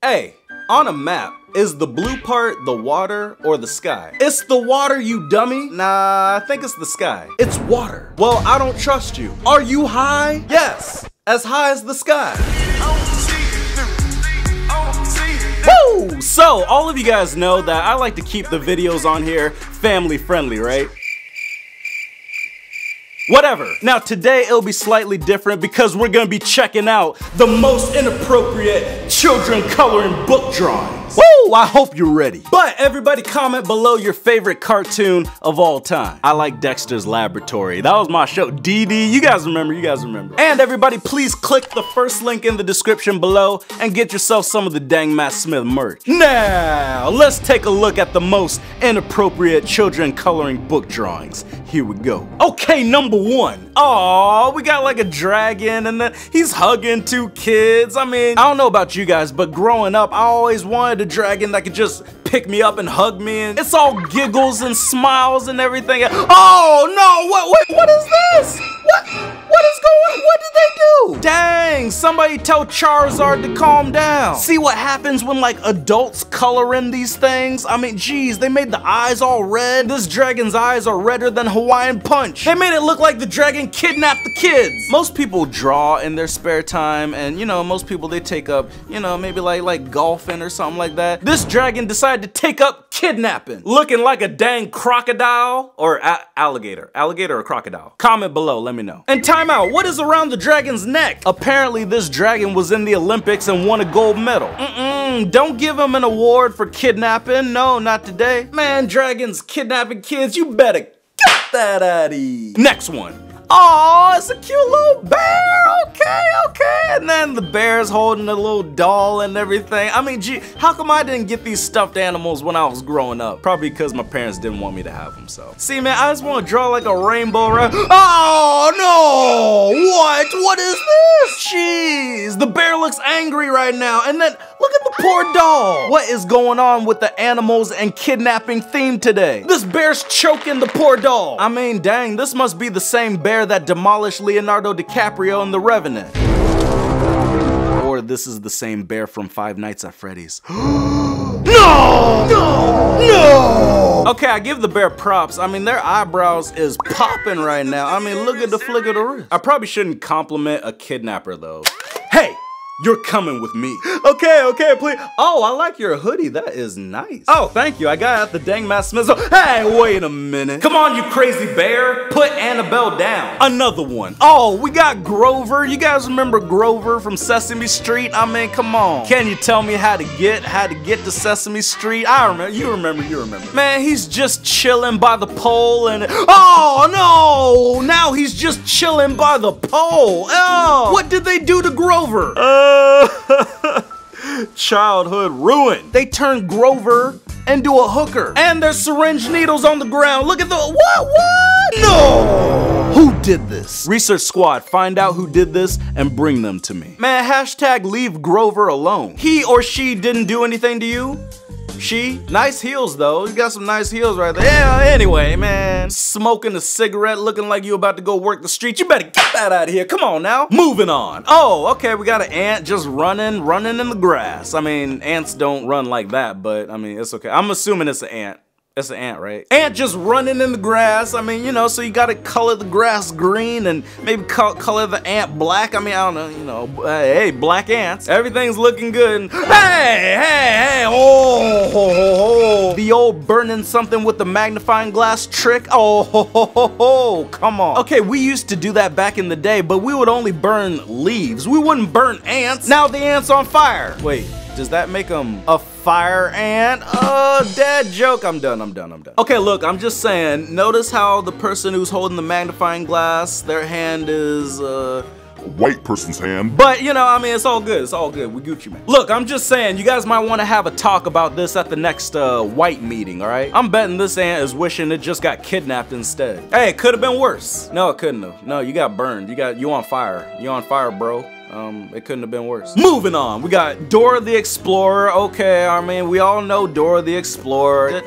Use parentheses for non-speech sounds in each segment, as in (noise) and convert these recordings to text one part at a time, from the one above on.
Hey, on a map, is the blue part the water or the sky? It's the water, you dummy. Nah, I think it's the sky. It's water. Well, I don't trust you. Are you high? Yes, as high as the sky. Woo! So, all of you guys know that I like to keep the videos on here family friendly, right? Whatever. Now today it'll be slightly different because we're gonna be checking out the most inappropriate children coloring book drawings. Woo! I hope you're ready. But everybody comment below your favorite cartoon of all time. I like Dexter's Laboratory. That was my show. Dee Dee, you guys remember, you guys remember. And everybody please click the first link in the description below and get yourself some of the dang Matt Smith merch. Now, let's take a look at the most inappropriate children coloring book drawings. Here we go. Okay, number one. Oh, we got like a dragon and then he's hugging two kids. I mean, I don't know about you guys, but growing up, I always wanted a dragon that could just pick me up and hug me and it's all giggles and smiles and everything. Oh no, what, what, what is this? What? What is going What did they do? Dang, somebody tell Charizard to calm down. See what happens when like adults color in these things? I mean, geez, they made the eyes all red. This dragon's eyes are redder than Hawaiian Punch. They made it look like the dragon kidnapped the kids. Most people draw in their spare time and you know, most people they take up, you know, maybe like like golfing or something like that. This dragon decided to take up kidnapping. Looking like a dang crocodile or alligator. Alligator or crocodile? Comment below, let me know. And time out, what is around the dragon's neck? Apparently this dragon was in the Olympics and won a gold medal. Mm-mm, don't give him an award for kidnapping. No, not today. Man, dragons kidnapping kids, you better get that out of here. Next one. Oh, it's a cute little bear. And then the bear's holding a little doll and everything. I mean, gee, how come I didn't get these stuffed animals when I was growing up? Probably because my parents didn't want me to have them, so. See, man, I just want to draw like a rainbow around. Oh, no! What? What is this? Jeez, the bear looks angry right now. And then, look at the poor doll. What is going on with the animals and kidnapping theme today? This bear's choking the poor doll. I mean, dang, this must be the same bear that demolished Leonardo DiCaprio in The Revenant. This is the same bear from Five Nights at Freddy's. no! (gasps) No! No! Okay, I give the bear props. I mean, their eyebrows is popping right now. I mean, look at the flick of the wrist. I probably shouldn't compliment a kidnapper though. You're coming with me. Okay, okay, please. Oh, I like your hoodie. That is nice. Oh, thank you. I got out the dang Matt Smith. Hey, wait a minute. Come on, you crazy bear. Put Annabelle down. Another one. Oh, we got Grover. You guys remember Grover from Sesame Street? I mean, come on. Can you tell me how to get, how to get to Sesame Street? I remember. You remember. You remember. Man, he's just chilling by the pole and, oh no, now he's just chilling by the pole. Oh, what did they do to Grover? Uh, Childhood ruined. They turned Grover into a hooker. And there's syringe needles on the ground. Look at the, what, what? No! Who did this? Research squad, find out who did this and bring them to me. Man, hashtag leave Grover alone. He or she didn't do anything to you? She, nice heels though. You got some nice heels right there. Yeah, anyway, man. Smoking a cigarette, looking like you about to go work the street. You better get that out of here. Come on now. Moving on. Oh, okay, we got an ant just running, running in the grass. I mean, ants don't run like that, but I mean, it's okay. I'm assuming it's an ant. That's an ant, right? Ant just running in the grass. I mean, you know, so you gotta color the grass green and maybe co color the ant black. I mean, I don't know, you know, uh, hey, black ants. Everything's looking good. Hey, hey, hey, oh, ho, ho, ho. The old burning something with the magnifying glass trick. Oh, ho, ho, ho, ho, come on. Okay, we used to do that back in the day, but we would only burn leaves. We wouldn't burn ants. Now the ant's on fire. Wait, does that make them a fire ant? Oh, dad joke. I'm done, I'm done, I'm done. Okay, look, I'm just saying, notice how the person who's holding the magnifying glass, their hand is, uh, white person's hand. But, you know, I mean, it's all good. It's all good. We Gucci, man. Look, I'm just saying, you guys might want to have a talk about this at the next uh, white meeting, all right? I'm betting this ant is wishing it just got kidnapped instead. Hey, it could have been worse. No, it couldn't have. No, you got burned. You got, you on fire. You on fire, bro. Um, it couldn't have been worse. Moving on, we got Dora the Explorer. Okay, I mean, we all know Dora the Explorer.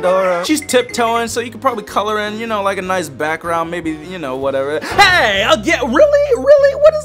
Dora. She's tiptoeing, so you could probably color in, you know, like a nice background, maybe, you know, whatever. Hey, I'll get, really? Really? What is?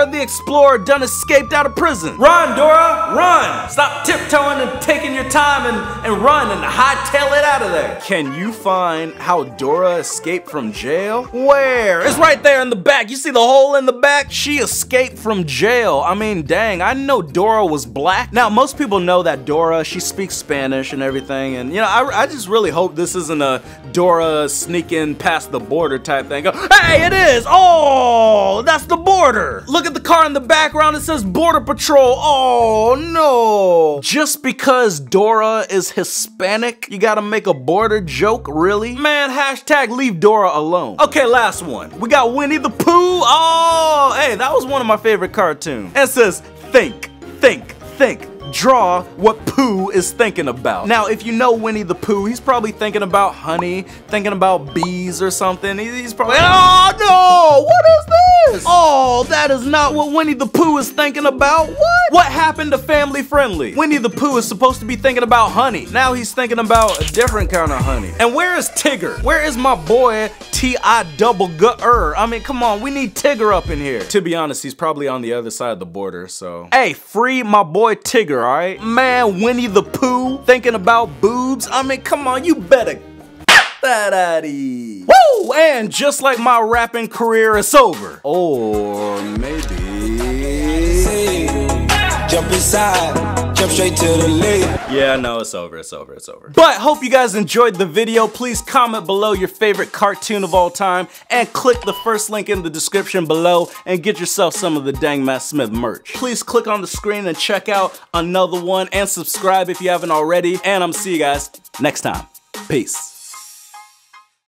Dora the Explorer done escaped out of prison. Run, Dora, run! Stop tiptoeing and taking your time and, and run and hightail it out of there. Can you find how Dora escaped from jail? Where? It's right there in the back. You see the hole in the back? She escaped from jail. I mean, dang, I know Dora was black. Now, most people know that Dora, she speaks Spanish and everything. And, you know, I, I just really hope this isn't a Dora sneaking past the border type thing. Hey, it is! Oh, that's the border! Look at the car in the background, it says Border Patrol. Oh, no! Just because Dora is Hispanic, you gotta make a border joke, really? Man, hashtag leave Dora alone. Okay, last one. We got Winnie the Pooh. Oh, hey, that was one of my favorite cartoons. It says, think, think, think draw what Pooh is thinking about. Now, if you know Winnie the Pooh, he's probably thinking about honey, thinking about bees or something. He's probably, oh no, what is this? Oh, that is not what Winnie the Pooh is thinking about. What? What happened to Family Friendly? Winnie the Pooh is supposed to be thinking about honey. Now he's thinking about a different kind of honey. And where is Tigger? Where is my boy T.I. double gutter? I mean, come on, we need Tigger up in here. To be honest, he's probably on the other side of the border, so. Hey, free my boy Tigger, alright? Man, Winnie the Pooh thinking about boobs? I mean, come on, you better that out Woo! And just like my rapping career is over. Or maybe... Jump inside, jump straight to the lead. Yeah, no, it's over, it's over, it's over. But hope you guys enjoyed the video. Please comment below your favorite cartoon of all time and click the first link in the description below and get yourself some of the Dang Matt Smith merch. Please click on the screen and check out another one and subscribe if you haven't already. And I'm see you guys next time. Peace.